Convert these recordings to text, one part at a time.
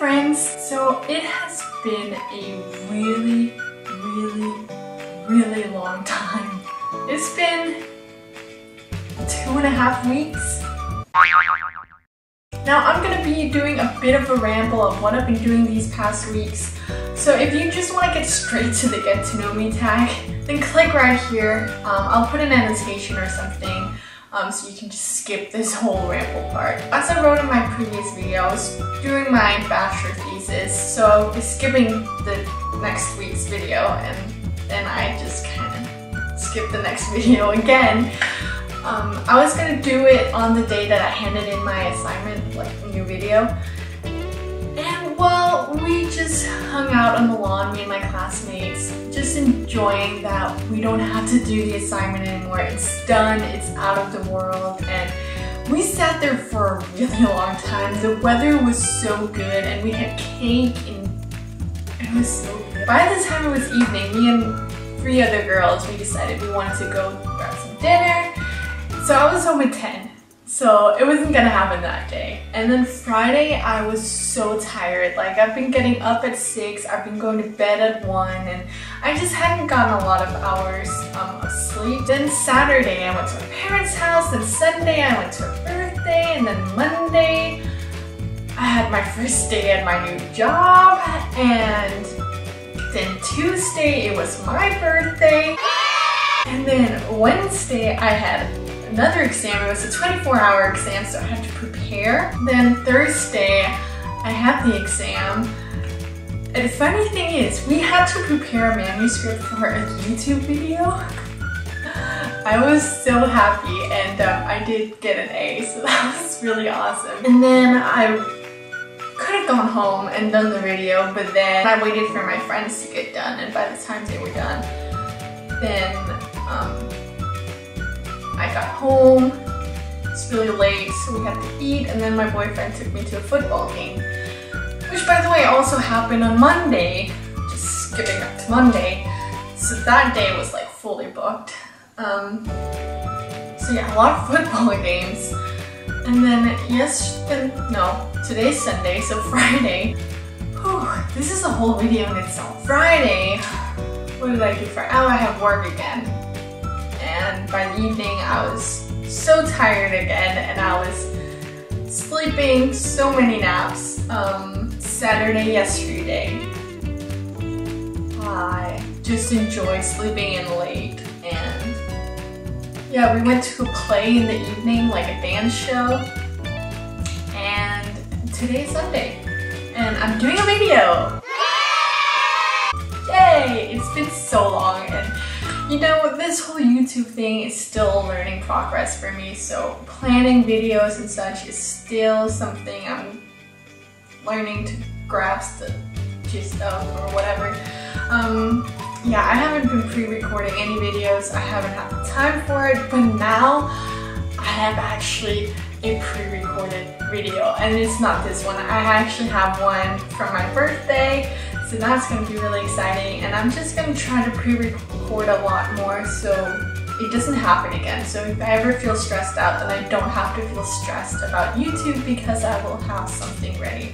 friends! So it has been a really, really, really long time. It's been two and a half weeks. Now I'm gonna be doing a bit of a ramble of what I've been doing these past weeks. So if you just want to get straight to the get to know me tag, then click right here. Um, I'll put an annotation or something um, so you can just skip this whole ramble part. As I wrote in my previous video, I was doing my bachelor thesis, so I'll be skipping the next week's video and then I just kind of skip the next video again. Um, I was gonna do it on the day that I handed in my assignment, like new video. And well, we just hung out on the lawn, me and my classmates, just enjoying that we don't have to do the assignment anymore. It's done, it's out of the world, and we sat there for a really long time. The weather was so good, and we had cake, and it was so good. By the time it was evening, me and three other girls, we decided we wanted to go grab some dinner. So I was home at 10. So it wasn't gonna happen that day. And then Friday, I was so tired. Like I've been getting up at 6, I've been going to bed at 1, and I just hadn't gotten a lot of hours um, of sleep. Then Saturday, I went to my parents' house. Then Sunday, I went to her birthday. And then Monday, I had my first day at my new job. And then Tuesday, it was my birthday. And then Wednesday, I had another exam. It was a 24 hour exam, so I had to prepare. Then Thursday, I had the exam. And the funny thing is, we had to prepare a manuscript for a YouTube video. I was so happy and um, I did get an A, so that was really awesome. And then I could have gone home and done the video, but then I waited for my friends to get done, and by the time they were done, then um, Got home, it's really late, so we had to eat, and then my boyfriend took me to a football game. Which by the way also happened on Monday, just skipping up to Monday. So that day was like fully booked. Um, so yeah, a lot of football games. And then yes, then, no, today's Sunday, so Friday. Whew, this is a whole video in itself. Friday, what did I do for? Oh, I have work again and by the evening I was so tired again and I was sleeping so many naps. Um, Saturday yesterday, I just enjoy sleeping in late and yeah, we went to a play in the evening, like a dance show, and today's Sunday, and I'm doing a video! Yay! It's been so long and you know, this whole YouTube thing is still learning progress for me, so planning videos and such is still something I'm learning to grasp the gist of or whatever. Um, yeah, I haven't been pre-recording any videos, I haven't had the time for it, but now I have actually a pre-recorded video and it's not this one. I actually have one from my birthday so that's going to be really exciting and I'm just going to try to pre-record a lot more so it doesn't happen again. So if I ever feel stressed out then I don't have to feel stressed about YouTube because I will have something ready.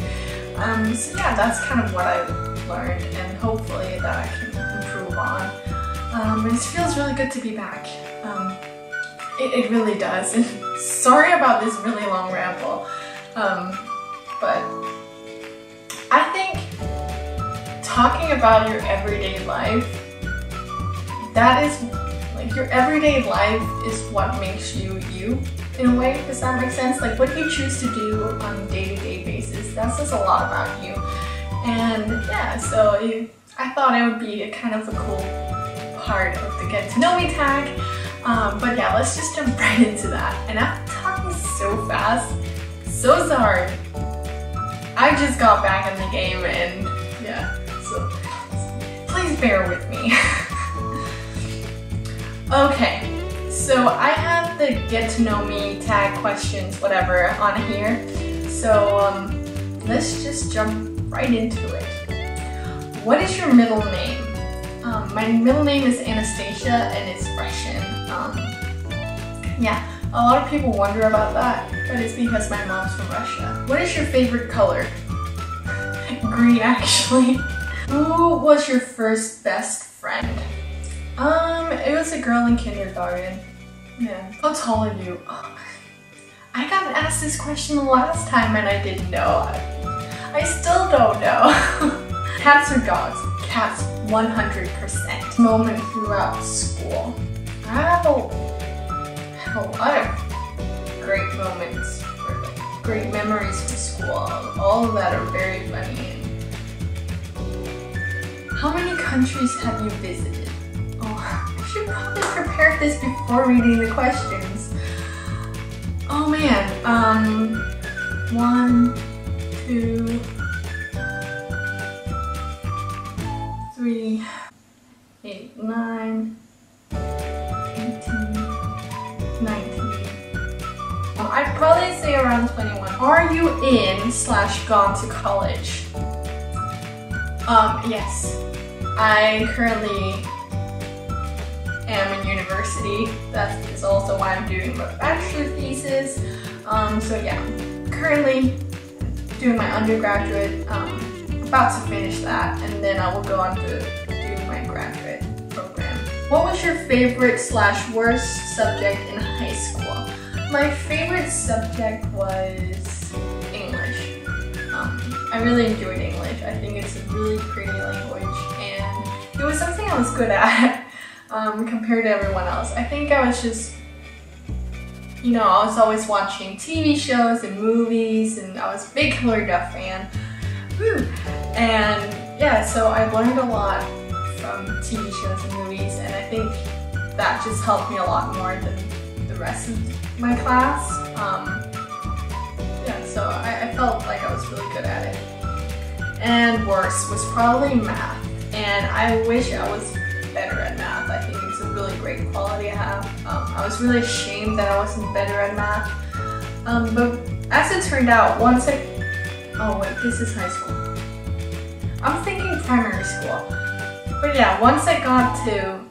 Um, so yeah, that's kind of what I learned and hopefully that I can improve on. Um, it feels really good to be back. Um, it, it, really does. And sorry about this really long ramble. Um, but I think talking about your everyday life, that is, like your everyday life is what makes you you in a way, does that make sense? Like what you choose to do on a day-to-day -day basis, that says a lot about you. And yeah, so I thought it would be a kind of a cool part of the get to know me tag. Um, but yeah, let's just jump right into that. And I'm talking so fast, so sorry. I just got back in the game and yeah so please bear with me. okay, so I have the get to know me tag questions, whatever, on here. So um, let's just jump right into it. What is your middle name? Um, my middle name is Anastasia and it's Russian. Um, yeah, a lot of people wonder about that, but it's because my mom's from Russia. What is your favorite color? green actually. Who was your first best friend? Um, it was a girl in kindergarten. Yeah. How tall are you? I got asked this question the last time and I didn't know. I, I still don't know. Cats or dogs? Cats 100%. Moment throughout school. A, lot of great moments, great memories from school. All of that are very funny. How many countries have you visited? Oh, I should probably prepare this before reading the questions. Oh man, um, one, two, three, eight, nine, probably say around 21. Are you in slash gone to college? Um, yes. I currently am in university. That is also why I'm doing my bachelor thesis. Um, so yeah, currently doing my undergraduate, um, about to finish that, and then I will go on to do my graduate program. What was your favorite slash worst subject in high school? My favorite subject was English. Um, I really enjoyed English. I think it's a really pretty language and it was something I was good at um, compared to everyone else. I think I was just, you know, I was always watching TV shows and movies, and I was a big Hilary Duff fan. Woo! And yeah, so I learned a lot from TV shows and movies, and I think that just helped me a lot more than the rest of my class. Um, yeah, so I, I felt like I was really good at it. And worse was probably math. And I wish I was better at math. I think it's a really great quality I have. Um, I was really ashamed that I wasn't better at math. Um, but as it turned out, once I... Oh wait, this is high school. I'm thinking primary school. But yeah, once I got to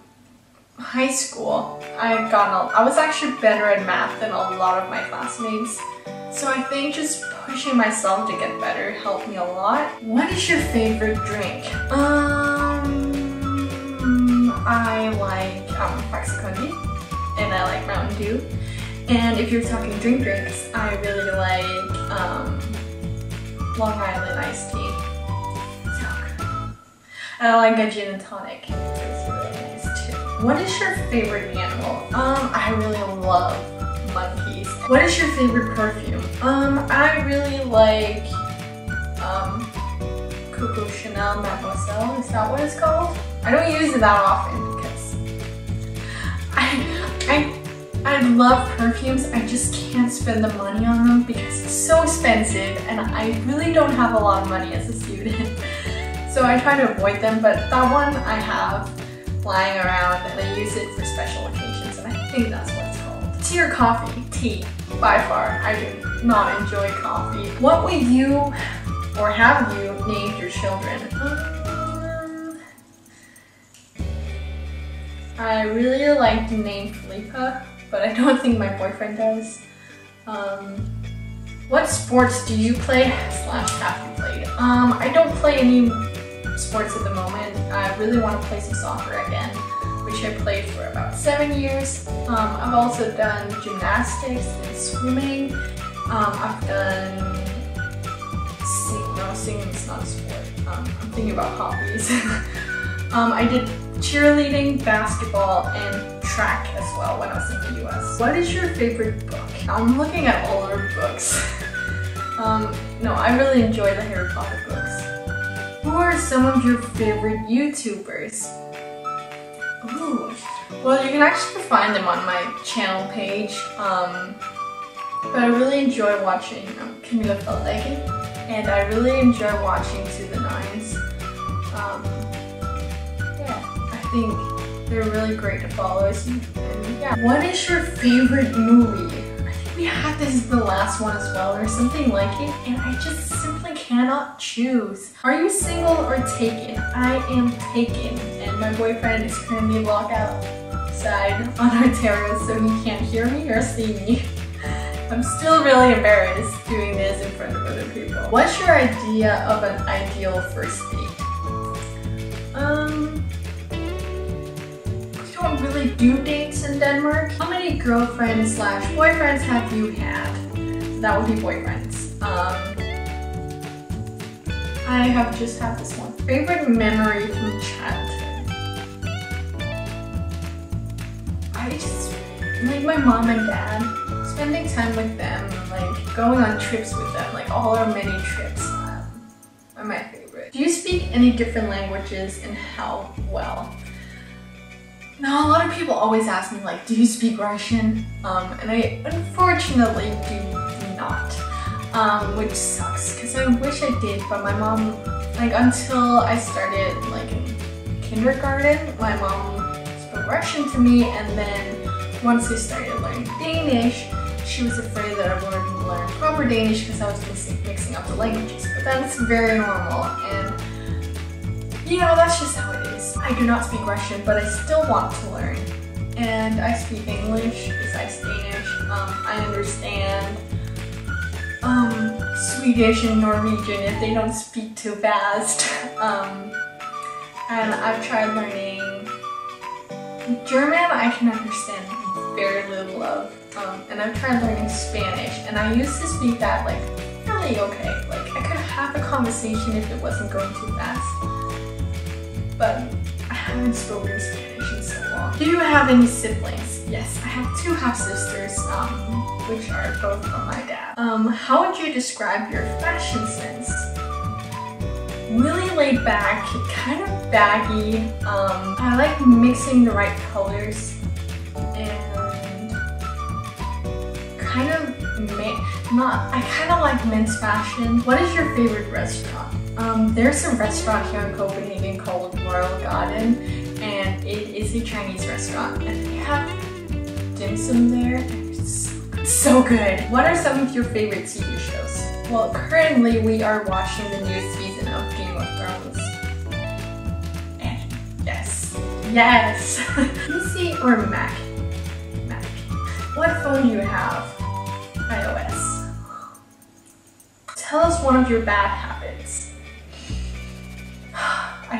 high school, I got I was actually better at math than a lot of my classmates. So I think just pushing myself to get better helped me a lot. What is your favorite drink? Um, I like um, and I like Mountain Dew. And if you're talking drink drinks, I really like um, Long Island iced tea. So good. And I like a gin and tonic. What is your favorite animal? Um, I really love monkeys. What is your favorite perfume? Um, I really like um, Coco Chanel Mademoiselle. Is that what it's called? I don't use it that often because I, I, I love perfumes. I just can't spend the money on them because it's so expensive and I really don't have a lot of money as a student. So I try to avoid them, but that one I have lying around and I use it for special occasions and I think that's what it's called. Tea coffee? Tea, by far. I do not enjoy coffee. What would you or have you named your children? Um, I really like the name Felipa, but I don't think my boyfriend does. Um, what sports do you play slash have you played? Um, I don't play any sports at the moment. I really want to play some soccer again, which I played for about seven years. Um, I've also done gymnastics and swimming. Um, I've done sing, no, singing is not a sport. Um, I'm thinking about hobbies. um, I did cheerleading, basketball, and track as well when I was in the US. What is your favorite book? I'm looking at older books. um, no, I really enjoy the Harry Potter books. Are some of your favorite YouTubers? Ooh. Well, you can actually find them on my channel page. Um, but I really enjoy watching um, Camilla Feldegen and I really enjoy watching To the Nines. Um, yeah, I think they're really great to follow. And, yeah. What is your favorite movie? We had this is the last one as well or something like it and I just simply cannot choose. Are you single or taken? I am taken and my boyfriend is currently locked outside on our terrace so he can't hear me or see me. I'm still really embarrassed doing this in front of other people. What's your idea of an ideal first date? Um, really do dates in Denmark. How many girlfriends slash boyfriends have you had? That would be boyfriends. Um, I have just had this one. Favorite memory from childhood? I just like my mom and dad, spending time with them, like going on trips with them, like all our many trips um, are my favorite. Do you speak any different languages and how well? Now, a lot of people always ask me like, do you speak Russian? Um, and I unfortunately do not um, which sucks because I wish I did, but my mom, like until I started like in kindergarten, my mom spoke Russian to me and then once I started learning Danish, she was afraid that I wouldn't learn proper Danish because I was mixing, mixing up the languages, but that's very normal and you know, that's just how I do not speak Russian, but I still want to learn. And I speak English besides Danish. Um, I understand um, Swedish and Norwegian if they don't speak too fast. Um, and I've tried learning German, I can understand very little of. Um, and I've tried learning Spanish, and I used to speak that like really okay. Like I could have a conversation if it wasn't going too fast. But I haven't spoken Spanish in so long. Do you have any siblings? Yes, I have two half sisters. Um, which are both from my dad. Um, how would you describe your fashion sense? Really laid back, kind of baggy. Um, I like mixing the right colors and kind of not. I kind of like men's fashion. What is your favorite restaurant? Um, there's a restaurant here in Copenhagen called Royal Garden, and it is a Chinese restaurant, and they have dim sum there so good. What are some of your favorite TV shows? Well, currently we are watching the new season of Game of Thrones. And yes, yes. PC or Mac? Mac. What phone do you have? iOS. Tell us one of your bad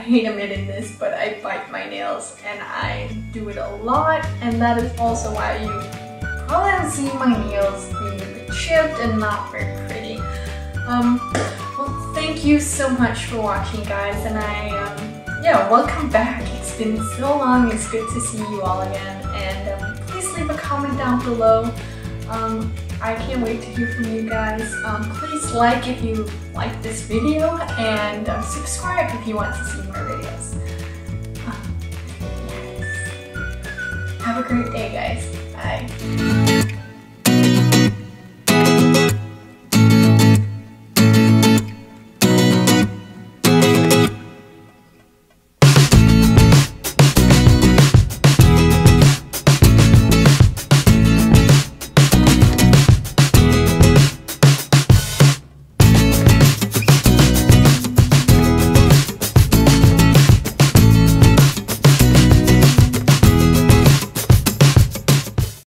hate admitting this, but I bite my nails and I do it a lot and that is also why you all I see my nails being a bit chipped and not very pretty. Um, well, thank you so much for watching, guys, and I, um, yeah, welcome back. It's been so long. It's good to see you all again, and um, please leave a comment down below. Um, I can't wait to hear from you guys. Um, please like if you like this video, and um, subscribe if you want to see more videos. Uh, yes. Have a great day, guys. Bye.